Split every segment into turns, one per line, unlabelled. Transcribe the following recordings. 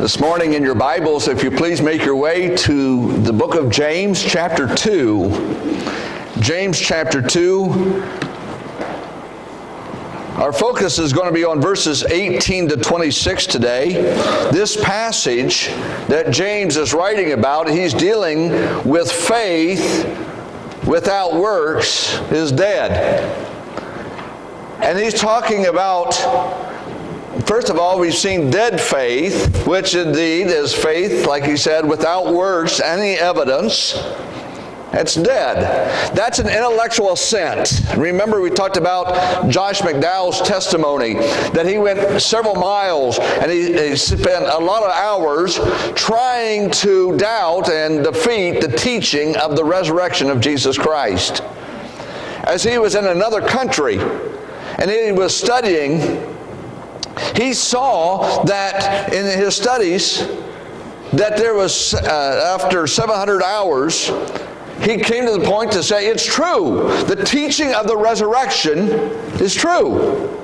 This morning in your Bibles, if you please make your way to the book of James, chapter 2. James, chapter 2. Our focus is going to be on verses 18 to 26 today. This passage that James is writing about, he's dealing with faith without works is dead. And he's talking about First of all, we've seen dead faith, which indeed is faith, like he said, without works, any evidence. It's dead. That's an intellectual assent. Remember, we talked about Josh McDowell's testimony that he went several miles and he, he, spent a lot of hours trying to doubt and defeat the teaching of the resurrection of Jesus Christ. As he was in another country and he was studying he saw that in his studies that there was, uh, after 700 hours, he came to the point to say, it's true. The teaching of the resurrection is true.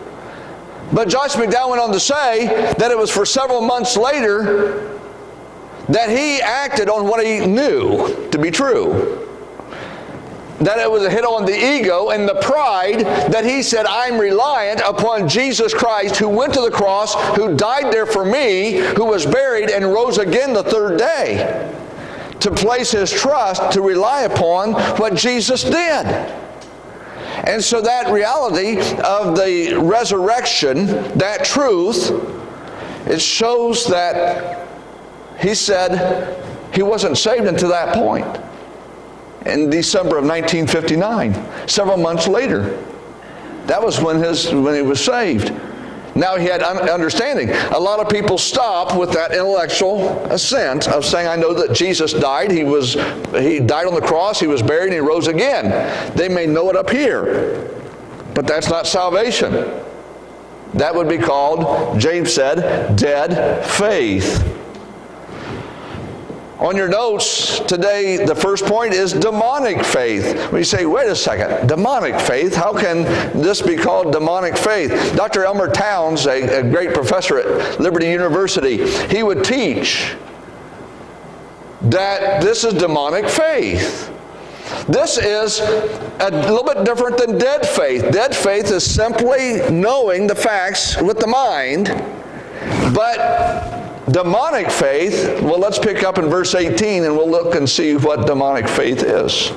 But Josh McDowell went on to say that it was for several months later that he acted on what he knew to be true that it was a hit on the ego and the pride that he said, I'm reliant upon Jesus Christ who went to the cross, who died there for me, who was buried and rose again the third day. To place his trust, to rely upon what Jesus did. And so that reality of the resurrection, that truth, it shows that he said he wasn't saved until that point in December of 1959, several months later. That was when, his, when he was saved. Now he had understanding. A lot of people stop with that intellectual assent of saying, I know that Jesus died. He, was, he died on the cross, he was buried, and he rose again. They may know it up here, but that's not salvation. That would be called, James said, dead faith. On your notes today, the first point is demonic faith. You say, wait a second, demonic faith, how can this be called demonic faith? Dr. Elmer Towns, a, a great professor at Liberty University, he would teach that this is demonic faith. This is a little bit different than dead faith. Dead faith is simply knowing the facts with the mind, but Demonic faith, well, let's pick up in verse 18 and we'll look and see what demonic faith is.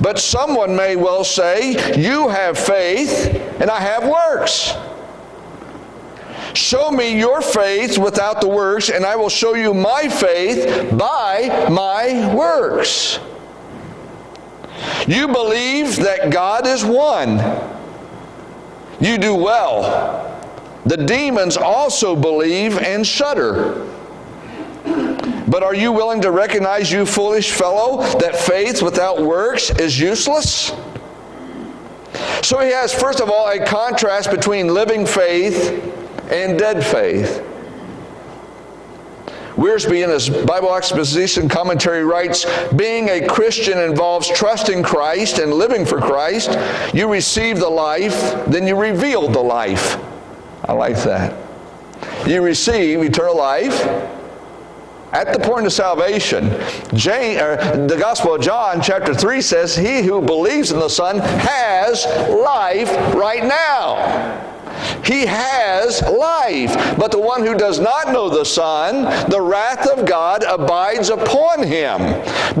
But someone may well say, You have faith and I have works. Show me your faith without the works, and I will show you my faith by my works. You believe that God is one. You do well. The demons also believe and shudder. But are you willing to recognize, you foolish fellow, that faith without works is useless? So he has, first of all, a contrast between living faith and dead faith. Wiersbe, in his Bible exposition commentary, writes Being a Christian involves trusting Christ and living for Christ. You receive the life, then you reveal the life. I like that. You receive eternal life at the point of salvation. Jane, er, the Gospel of John, chapter 3 says, He who believes in the Son has life right now. He has life. But the one who does not know the Son, the wrath of God abides upon him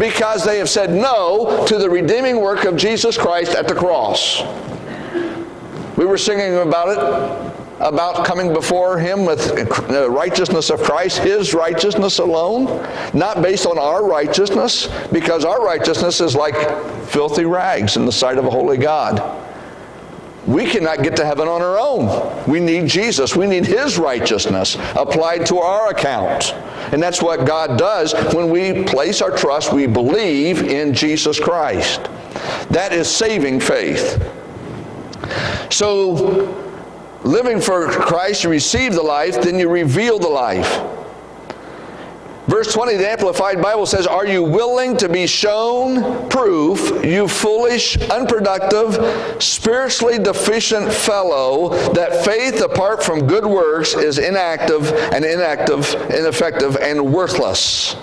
because they have said no to the redeeming work of Jesus Christ at the cross. We were singing about it about coming before Him with the righteousness of Christ, His righteousness alone, not based on our righteousness, because our righteousness is like filthy rags in the sight of a holy God. We cannot get to heaven on our own. We need Jesus. We need His righteousness applied to our account. And that's what God does when we place our trust, we believe in Jesus Christ. That is saving faith. So, living for Christ, you receive the life, then you reveal the life. Verse 20, the Amplified Bible says, Are you willing to be shown proof, you foolish, unproductive, spiritually deficient fellow, that faith apart from good works is inactive and inactive, ineffective, and worthless?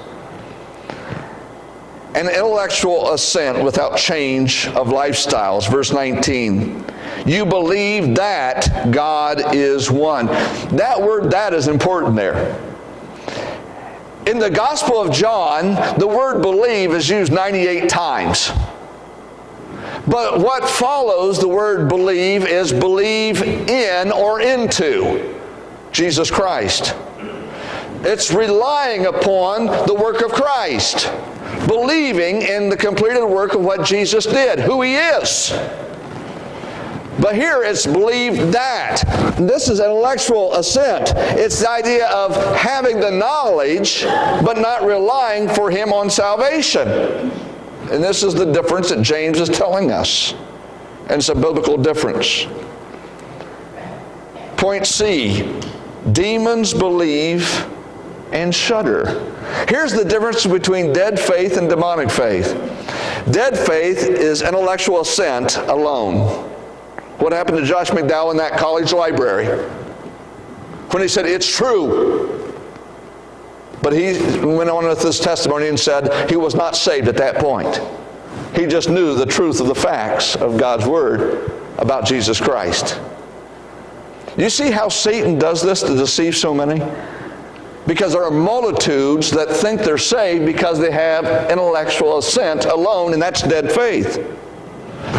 An intellectual assent without change of lifestyles. Verse 19. You believe that God is one. That word, that is important there. In the Gospel of John, the word believe is used 98 times. But what follows the word believe is believe in or into Jesus Christ. It's relying upon the work of Christ, believing in the completed work of what Jesus did, who He is. But here it's believed that. This is intellectual assent. It's the idea of having the knowledge, but not relying for him on salvation. And this is the difference that James is telling us. And it's a biblical difference. Point C demons believe and shudder. Here's the difference between dead faith and demonic faith. Dead faith is intellectual assent alone. What happened to Josh McDowell in that college library? When he said, It's true. But he went on with his testimony and said he was not saved at that point. He just knew the truth of the facts of God's Word about Jesus Christ. You see how Satan does this to deceive so many? Because there are multitudes that think they're saved because they have intellectual assent alone, and that's dead faith.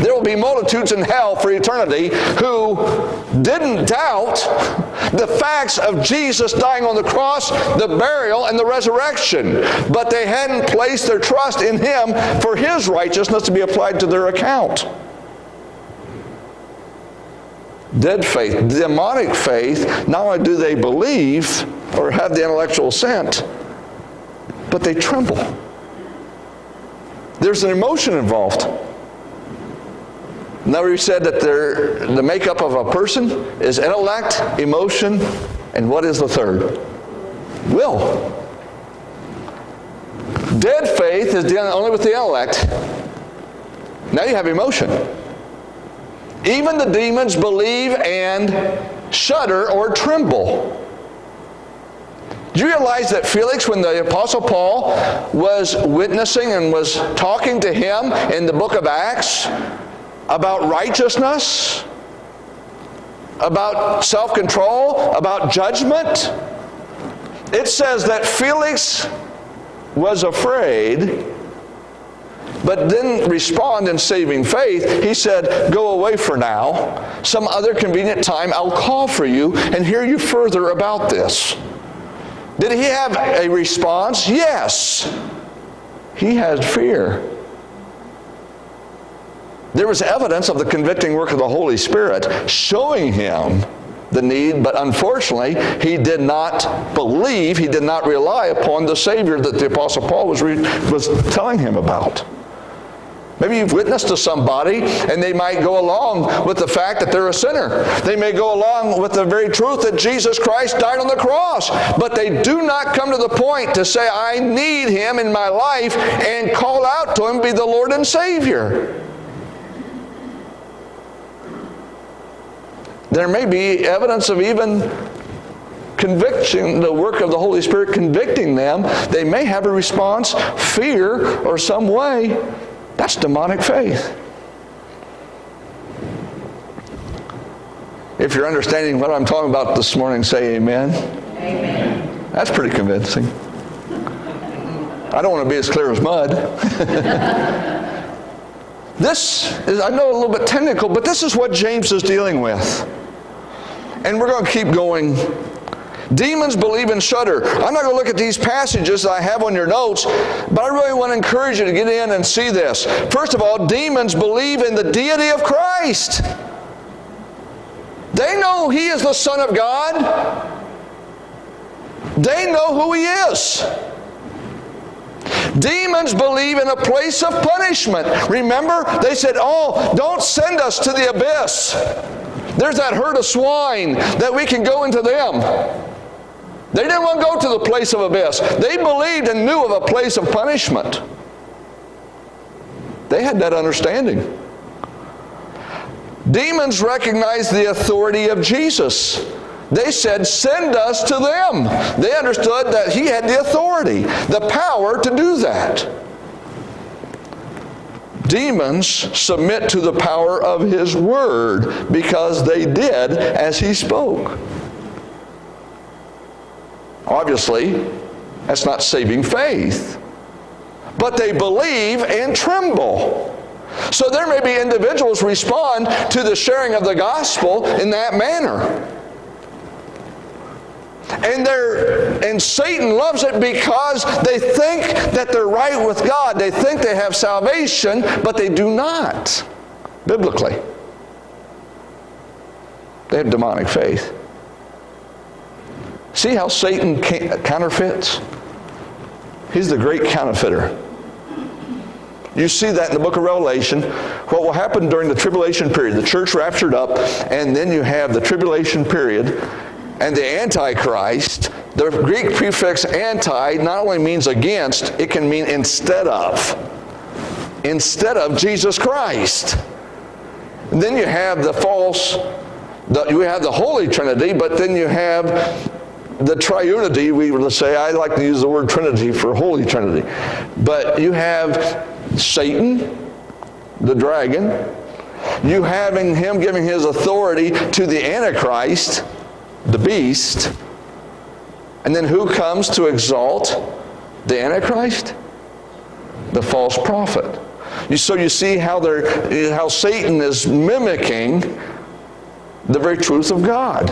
There will be multitudes in hell for eternity who didn't doubt the facts of Jesus dying on the cross, the burial, and the resurrection. But they hadn't placed their trust in Him for His righteousness to be applied to their account. Dead faith, demonic faith, not only do they believe or have the intellectual assent, but they tremble. There's an emotion involved. Now we said that the makeup of a person is intellect, emotion, and what is the third? Will. Dead faith is dealing only with the intellect. Now you have emotion. Even the demons believe and shudder or tremble. Do you realize that Felix, when the Apostle Paul was witnessing and was talking to him in the book of Acts, about righteousness, about self control, about judgment. It says that Felix was afraid, but didn't respond in saving faith. He said, Go away for now. Some other convenient time I'll call for you and hear you further about this. Did he have a response? Yes. He had fear. There was evidence of the convicting work of the Holy Spirit showing him the need, but unfortunately, he did not believe, he did not rely upon the Savior that the Apostle Paul was, was telling him about. Maybe you've witnessed to somebody and they might go along with the fact that they're a sinner. They may go along with the very truth that Jesus Christ died on the cross, but they do not come to the point to say, I need Him in my life and call out to Him, be the Lord and Savior. There may be evidence of even conviction, the work of the Holy Spirit convicting them. They may have a response, fear, or some way. That's demonic faith. If you're understanding what I'm talking about this morning, say amen. Amen. That's pretty convincing. I don't want to be as clear as mud. this is, I know, a little bit technical, but this is what James is dealing with. And we're going to keep going. Demons believe and shudder. I'm not going to look at these passages I have on your notes, but I really want to encourage you to get in and see this. First of all, demons believe in the deity of Christ. They know He is the Son of God. They know who He is. Demons believe in a place of punishment. Remember, they said, Oh, don't send us to the abyss. There's that herd of swine that we can go into them. They didn't want to go to the place of abyss. They believed and knew of a place of punishment. They had that understanding. Demons recognized the authority of Jesus. They said, Send us to them. They understood that he had the authority, the power to do that. Demons submit to the power of his word because they did as he spoke. Obviously, that's not saving faith. But they believe and tremble. So there may be individuals respond to the sharing of the gospel in that manner. And and Satan loves it because they think that they're right with God. They think they have salvation, but they do not biblically. They have demonic faith. See how Satan counterfeits? He's the great counterfeiter. You see that in the book of Revelation. What will happen during the tribulation period? The church raptured up, and then you have the tribulation period and the Antichrist. The Greek prefix anti not only means against, it can mean instead of. Instead of Jesus Christ. And then you have the false, the, you have the Holy Trinity, but then you have the triunity, we would say, I like to use the word Trinity for Holy Trinity. But you have Satan, the dragon, you having him giving his authority to the Antichrist, the beast, and then who comes to exalt the Antichrist? The false prophet. You, so you see how, they're, how Satan is mimicking the very truth of God.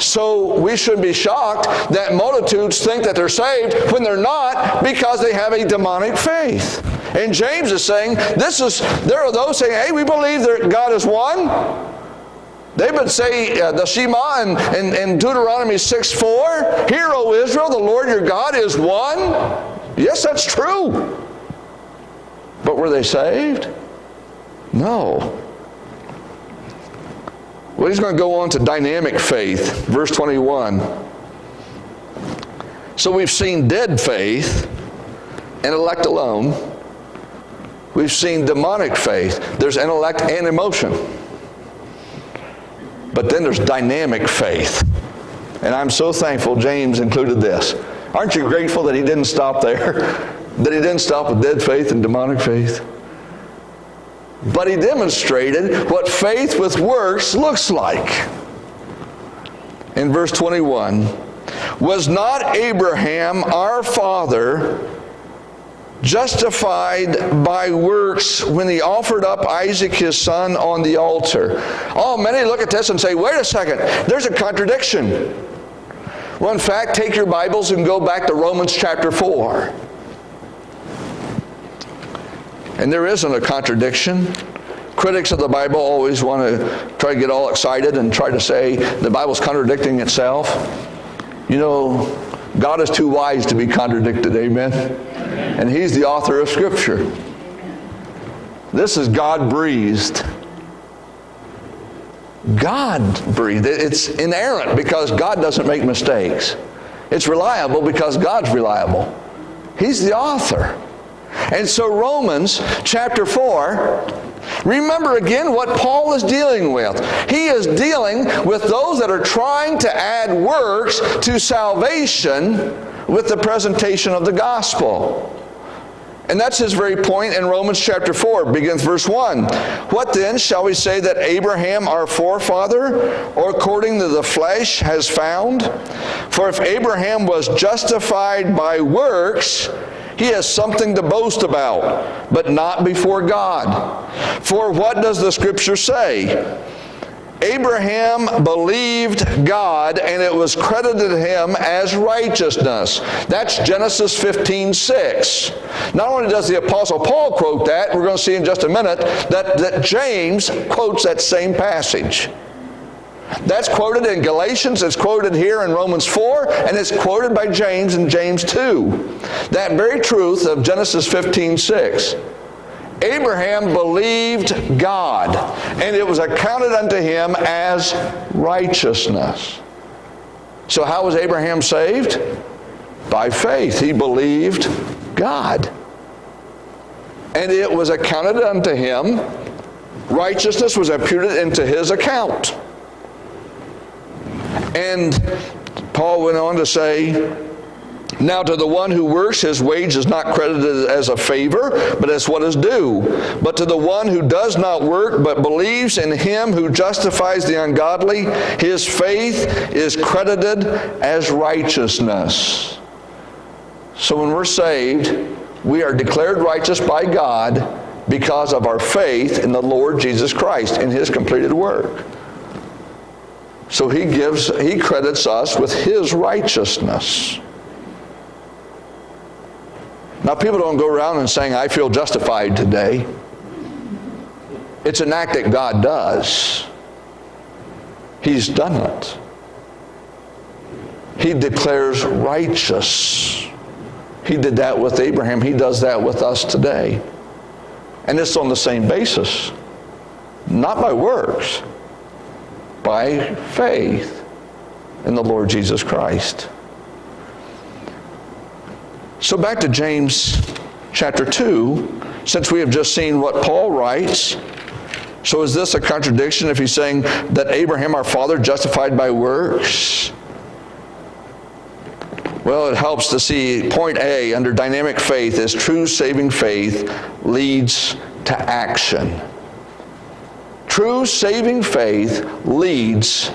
So we should be shocked that multitudes think that they're saved when they're not because they have a demonic faith. And James is saying, this is, there are those saying, hey, we believe that God is one. They would say uh, the Shema in, in Deuteronomy 6 4, Hear, O Israel, the Lord your God is one. Yes, that's true. But were they saved? No. Well, he's going to go on to dynamic faith, verse 21. So we've seen dead faith, and intellect alone. We've seen demonic faith. There's intellect and emotion. But then there's dynamic faith. And I'm so thankful James included this. Aren't you grateful that he didn't stop there? that he didn't stop with dead faith and demonic faith? But he demonstrated what faith with works looks like. In verse 21, was not Abraham our father justified by works when he offered up Isaac his son on the altar? Oh, many look at this and say, wait a second, there's a contradiction. Well, in fact, take your Bibles and go back to Romans chapter 4. And there isn't a contradiction. Critics of the Bible always want to try to get all excited and try to say the Bible's contradicting itself. You know, God is too wise to be contradicted, amen? And He's the author of Scripture. This is God breathed. God breathed. It's inerrant because God doesn't make mistakes. It's reliable because God's reliable. He's the author. And so, Romans chapter 4, remember again what Paul is dealing with. He is dealing with those that are trying to add works to salvation with the presentation of the gospel. And that's his very point in Romans chapter 4, begins verse 1. What then shall we say that Abraham our forefather, or according to the flesh, has found? For if Abraham was justified by works, he has something to boast about, but not before God. For what does the scripture say? Abraham believed God and it was credited to him as righteousness. That's Genesis 15 6. Not only does the Apostle Paul quote that, we're going to see in just a minute that, that James quotes that same passage. That's quoted in Galatians, it's quoted here in Romans 4, and it's quoted by James in James 2. That very truth of Genesis 15 6. Abraham believed God, and it was accounted unto him as righteousness. So, how was Abraham saved? By faith. He believed God. And it was accounted unto him, righteousness was imputed into his account. And Paul went on to say, now, to the one who works, his wage is not credited as a favor, but as what is due. But to the one who does not work, but believes in him who justifies the ungodly, his faith is credited as righteousness. So when we're saved, we are declared righteous by God because of our faith in the Lord Jesus Christ in his completed work. So he gives he credits us with his righteousness. Now, people don't go around and saying, I feel justified today. It's an act that God does. He's done it. He declares righteous. He did that with Abraham. He does that with us today. And it's on the same basis. Not by works, by faith in the Lord Jesus Christ. So back to James chapter 2, since we have just seen what Paul writes. So is this a contradiction if he's saying that Abraham our father justified by works? Well, it helps to see point A under dynamic faith is true saving faith leads to action. True saving faith leads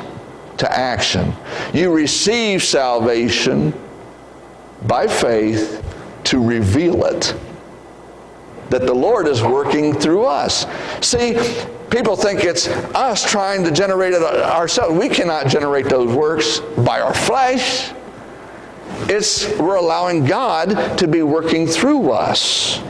to action. You receive salvation by faith to reveal it. That the Lord is working through us. See, people think it's us trying to generate it ourselves. We cannot generate those works by our flesh. It's we're allowing God to be working through us.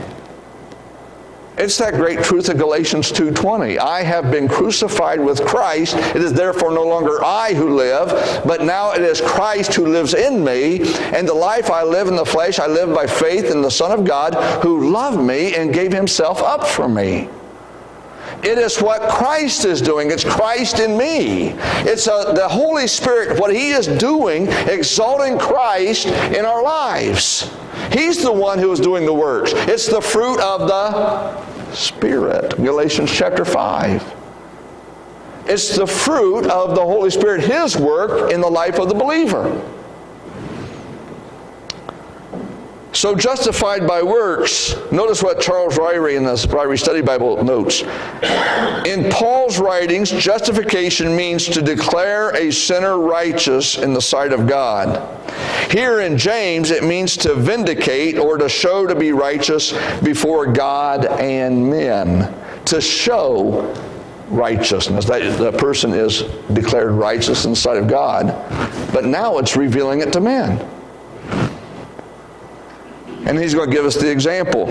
It's that great truth of Galatians 2:20. I have been crucified with Christ. It is therefore no longer I who live, but now it is Christ who lives in me, and the life I live in the flesh I live by faith in the Son of God who loved me and gave himself up for me. It is what Christ is doing. It's Christ in me. It's a, the Holy Spirit, what He is doing, exalting Christ in our lives. He's the one who is doing the works. It's the fruit of the Spirit. Galatians chapter 5. It's the fruit of the Holy Spirit, His work in the life of the believer. So justified by works, notice what Charles Ryrie in the Ryrie Study Bible notes. In Paul's writings, justification means to declare a sinner righteous in the sight of God. Here in James, it means to vindicate or to show to be righteous before God and men. To show righteousness. That the person is declared righteous in the sight of God. But now it's revealing it to men. And he's going to give us the example.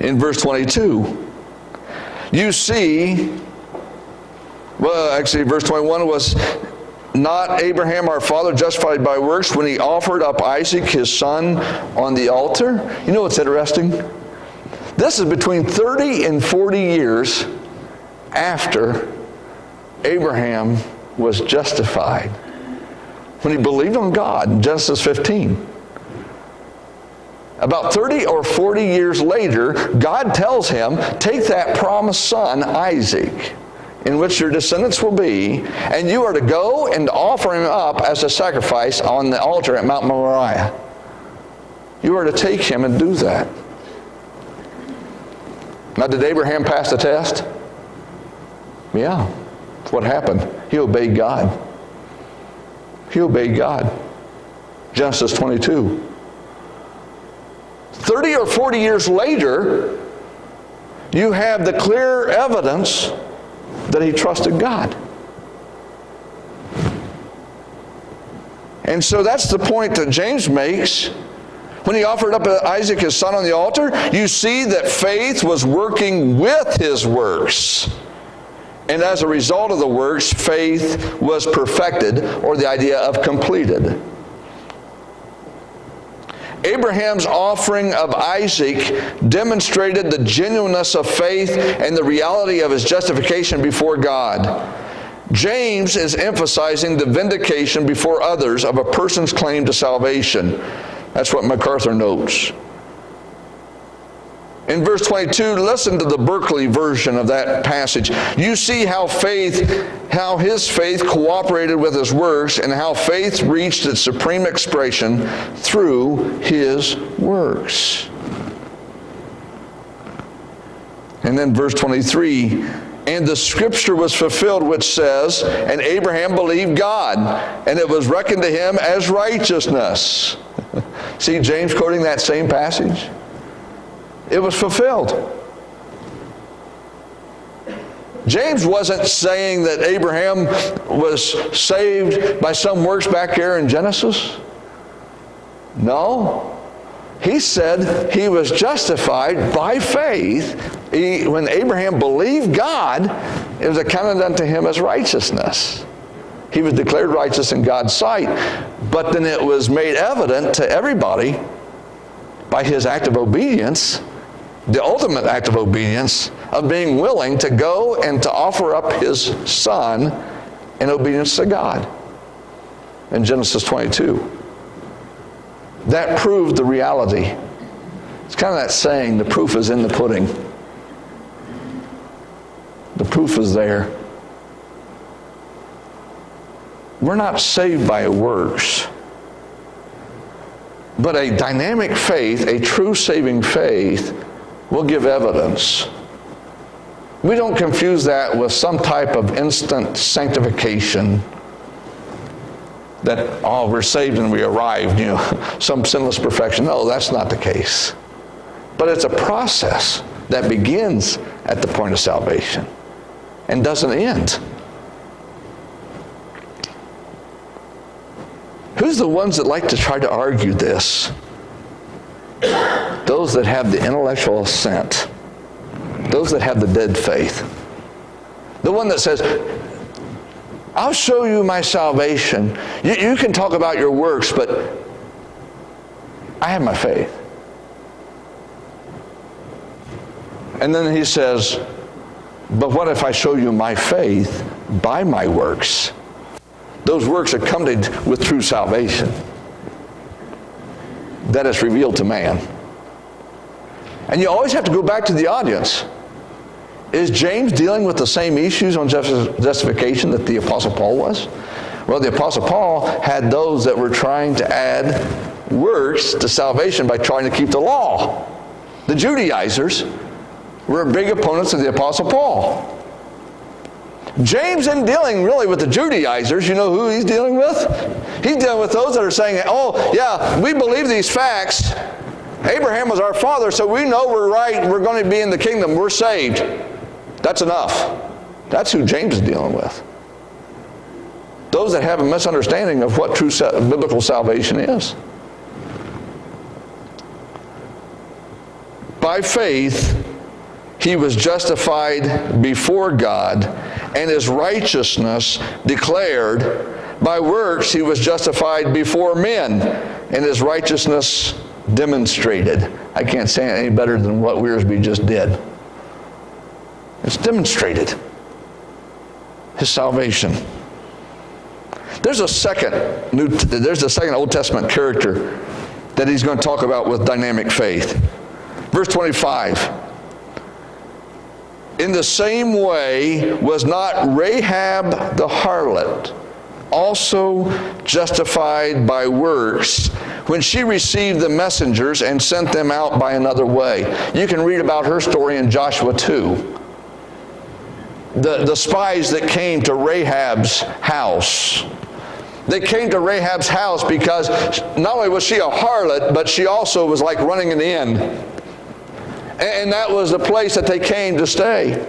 In verse 22, you see, well, actually, verse 21 was not Abraham our father justified by works when he offered up Isaac his son on the altar? You know what's interesting? This is between 30 and 40 years after Abraham was justified when he believed on God in Genesis 15. About 30 or 40 years later, God tells him, Take that promised son, Isaac, in which your descendants will be, and you are to go and offer him up as a sacrifice on the altar at Mount Moriah. You are to take him and do that. Now, did Abraham pass the test? Yeah. What happened? He obeyed God. He obeyed God. Genesis 22. 30 or 40 years later, you have the clear evidence that he trusted God. And so that's the point that James makes. When he offered up Isaac his son on the altar, you see that faith was working with his works. And as a result of the works, faith was perfected, or the idea of completed. Abraham's offering of Isaac demonstrated the genuineness of faith and the reality of his justification before God. James is emphasizing the vindication before others of a person's claim to salvation. That's what MacArthur notes. In verse 22, listen to the Berkeley version of that passage. You see how faith, how his faith cooperated with his works, and how faith reached its supreme expression through his works. And then verse 23, and the scripture was fulfilled, which says, And Abraham believed God, and it was reckoned to him as righteousness. See James quoting that same passage? It was fulfilled. James wasn't saying that Abraham was saved by some works back there in Genesis. No. He said he was justified by faith. He, when Abraham believed God, it was accounted unto him as righteousness. He was declared righteous in God's sight. But then it was made evident to everybody by his act of obedience the ultimate act of obedience of being willing to go and to offer up his son in obedience to God in Genesis 22. That proved the reality. It's kind of that saying, the proof is in the pudding. The proof is there. We're not saved by works. But a dynamic faith, a true saving faith, will give evidence. We don't confuse that with some type of instant sanctification that, oh, we're saved and we arrived, you know, some sinless perfection. No, that's not the case. But it's a process that begins at the point of salvation and doesn't end. Who's the ones that like to try to argue this? Those that have the intellectual assent, those that have the dead faith. The one that says, I'll show you my salvation. You, you can talk about your works, but I have my faith. And then he says, But what if I show you my faith by my works? Those works accompanied with true salvation that is revealed to man. And you always have to go back to the audience. Is James dealing with the same issues on justification that the Apostle Paul was? Well, the Apostle Paul had those that were trying to add works to salvation by trying to keep the law. The Judaizers were big opponents of the Apostle Paul. James isn't dealing really with the Judaizers. You know who he's dealing with? He's dealing with those that are saying, oh, yeah, we believe these facts. Abraham was our father, so we know we're right. We're going to be in the kingdom. We're saved. That's enough. That's who James is dealing with. Those that have a misunderstanding of what true biblical salvation is. By faith, he was justified before God, and his righteousness declared. By works, he was justified before men, and his righteousness demonstrated. I can't say it any better than what Wiersbe just did. It's demonstrated his salvation. There's a second new there's a second Old Testament character that he's going to talk about with dynamic faith. Verse 25. In the same way was not Rahab the harlot also justified by works when she received the messengers and sent them out by another way. You can read about her story in Joshua 2. The, the spies that came to Rahab's house. They came to Rahab's house because not only was she a harlot, but she also was like running an inn. And that was the place that they came to stay.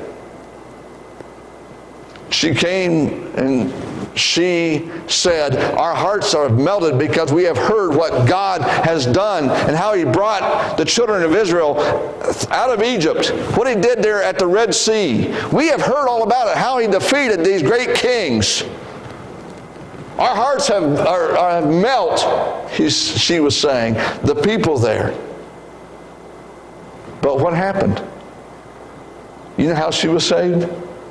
She came and she said, Our hearts are melted because we have heard what God has done and how He brought the children of Israel out of Egypt, what He did there at the Red Sea. We have heard all about it, how He defeated these great kings. Our hearts have, are, are melt, she was saying, the people there. But what happened? You know how she was saved?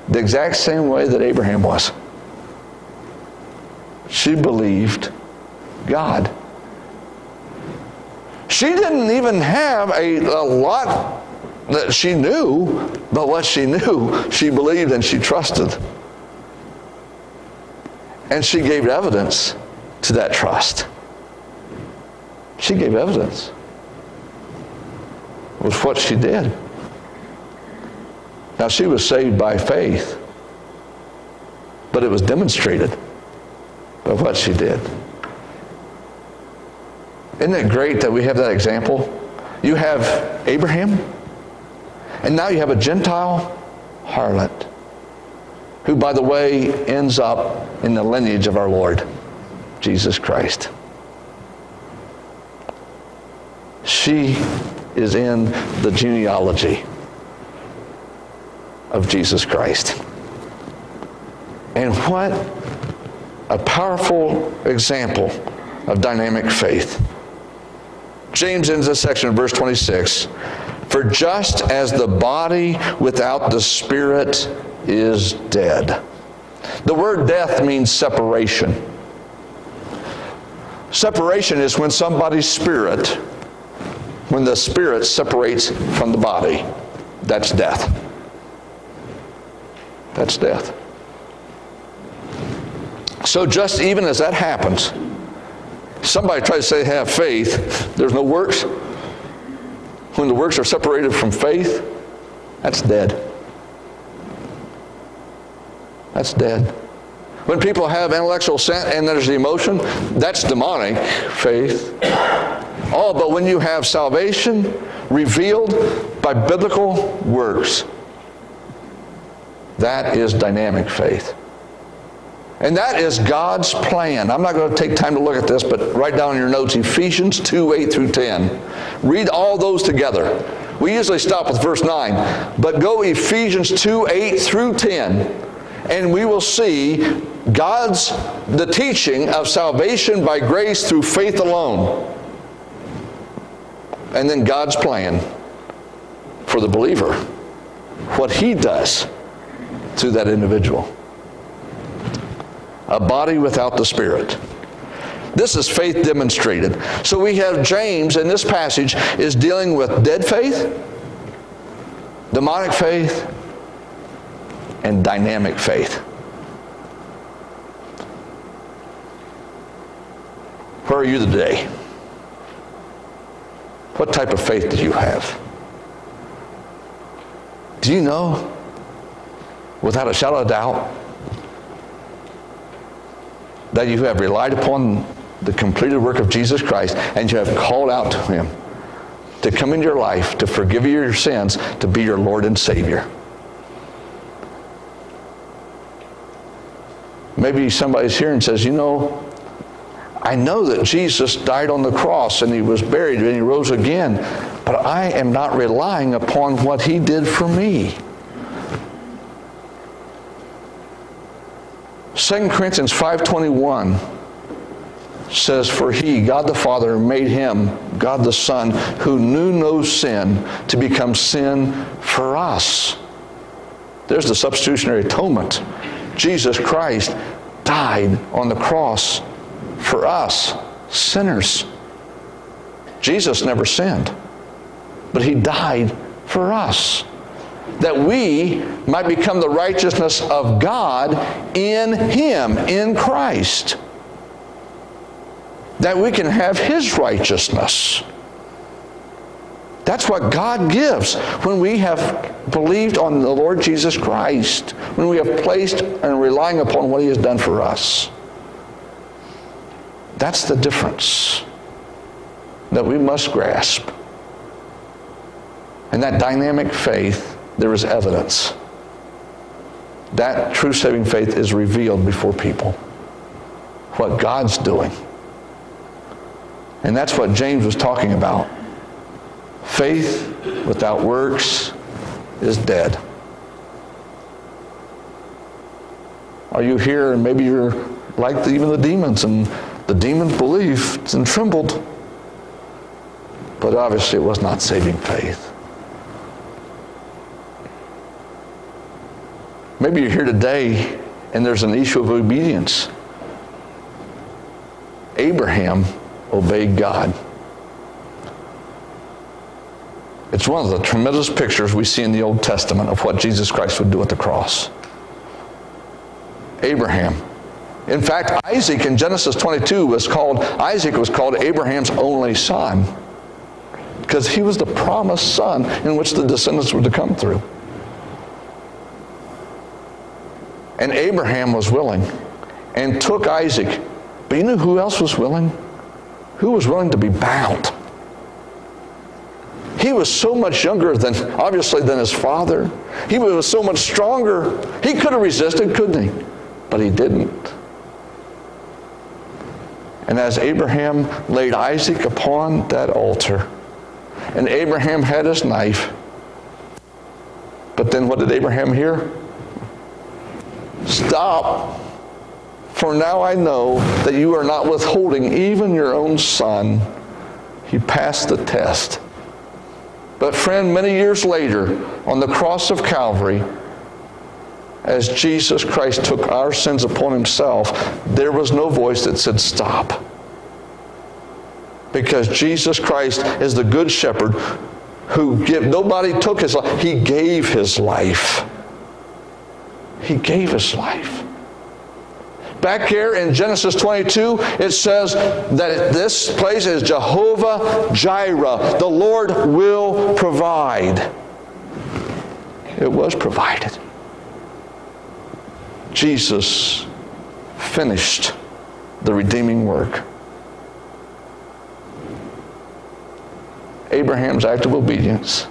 The exact same way that Abraham was. She believed God. She didn't even have a, a lot that she knew, but what she knew, she believed and she trusted. And she gave evidence to that trust. She gave evidence. It was what she did. Now, she was saved by faith, but it was demonstrated by what she did. Isn't it great that we have that example? You have Abraham, and now you have a Gentile harlot, who, by the way, ends up in the lineage of our Lord, Jesus Christ. She is in the genealogy of Jesus Christ. And what a powerful example of dynamic faith. James ends this section in verse 26 For just as the body without the spirit is dead. The word death means separation. Separation is when somebody's spirit, when the spirit separates from the body. That's death. That's death. So, just even as that happens, somebody tries to say have faith, there's no works. When the works are separated from faith, that's dead. That's dead. When people have intellectual and there's the emotion, that's demonic faith. Oh, but when you have salvation revealed by biblical works, that is dynamic faith. And that is God's plan. I'm not going to take time to look at this, but write down in your notes Ephesians 2 8 through 10. Read all those together. We usually stop with verse 9, but go Ephesians 2 8 through 10, and we will see God's, the teaching of salvation by grace through faith alone. And then God's plan for the believer, what He does to that individual a body without the Spirit. This is faith demonstrated. So we have James in this passage is dealing with dead faith, demonic faith, and dynamic faith. Where are you today? What type of faith do you have? Do you know, without a shadow of doubt, that you have relied upon the completed work of Jesus Christ and you have called out to Him to come into your life, to forgive you your sins, to be your Lord and Savior. Maybe somebody's here and says, You know, I know that Jesus died on the cross and he was buried and he rose again, but I am not relying upon what he did for me. 2 Corinthians 5.21 says, For he, God the Father, made him, God the Son, who knew no sin, to become sin for us. There's the substitutionary atonement. Jesus Christ died on the cross for us, sinners. Jesus never sinned, but he died for us that we might become the righteousness of God in Him, in Christ. That we can have His righteousness. That's what God gives when we have believed on the Lord Jesus Christ, when we have placed and relying upon what He has done for us. That's the difference that we must grasp. And that dynamic faith there is evidence. That true saving faith is revealed before people. What God's doing. And that's what James was talking about. Faith without works is dead. Are you here and maybe you're like the, even the demons and the demons believed and trembled? But obviously it was not saving faith. Maybe you're here today and there's an issue of obedience. Abraham obeyed God. It's one of the tremendous pictures we see in the Old Testament of what Jesus Christ would do at the cross. Abraham. In fact, Isaac in Genesis 22 was called, Isaac was called Abraham's only son because he was the promised son in which the descendants were to come through. And Abraham was willing and took Isaac. But you know who else was willing? Who was willing to be bound? He was so much younger than, obviously, than his father. He was so much stronger. He could have resisted, couldn't he? But he didn't. And as Abraham laid Isaac upon that altar, and Abraham had his knife, but then what did Abraham hear? Stop. For now I know that you are not withholding even your own son. He passed the test. But, friend, many years later, on the cross of Calvary, as Jesus Christ took our sins upon himself, there was no voice that said, Stop. Because Jesus Christ is the good shepherd who give, nobody took his life, he gave his life. He gave his life. Back here in Genesis 22, it says that this place is Jehovah Jireh. The Lord will provide. It was provided. Jesus finished the redeeming work. Abraham's act of obedience.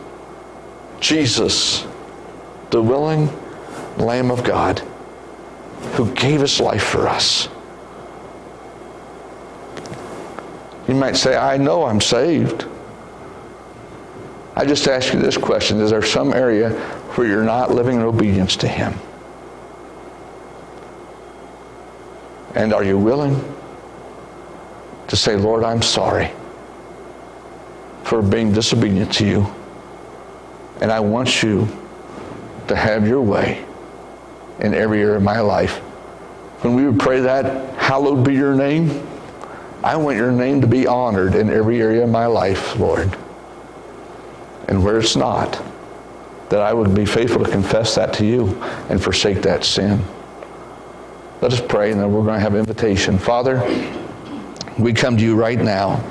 Jesus, the willing Lamb of God who gave his life for us. You might say, I know I'm saved. I just ask you this question Is there some area where you're not living in obedience to Him? And are you willing to say, Lord, I'm sorry for being disobedient to you, and I want you to have your way in every area of my life. When we would pray that, hallowed be your name, I want your name to be honored in every area of my life, Lord. And where it's not, that I would be faithful to confess that to you and forsake that sin. Let us pray, and then we're going to have invitation. Father, we come to you right now.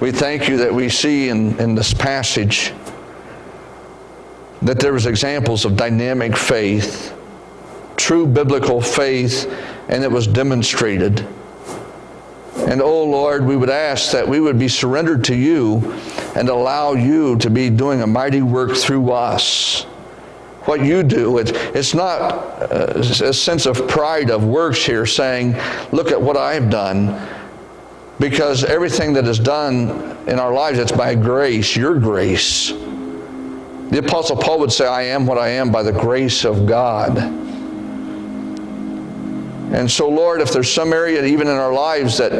We thank you that we see in, in this passage that there was examples of dynamic faith, true biblical faith, and it was demonstrated. And oh Lord, we would ask that we would be surrendered to you and allow you to be doing a mighty work through us. What you do, it, it's not a, a sense of pride of works here saying, look at what I've done. Because everything that is done in our lives, it's by grace, your grace. The Apostle Paul would say, I am what I am by the grace of God. And so, Lord, if there's some area, even in our lives, that,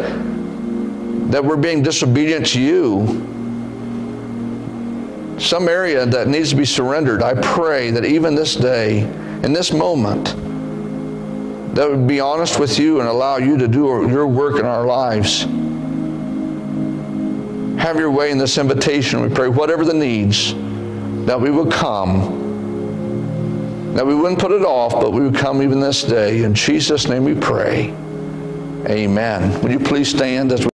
that we're being disobedient to you, some area that needs to be surrendered, I pray that even this day, in this moment, that would be honest with you and allow you to do your work in our lives. Have your way in this invitation. We pray, whatever the needs that we would come, that we wouldn't put it off, but we would come even this day. In Jesus' name we pray. Amen. Would you please stand as we